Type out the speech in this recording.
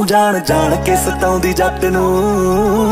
ਤੂੰ ਜਾਣ ਜਾਣ ਕੇ ਸਤਾਉਂਦੀ ਜੱਟ ਨੂੰ।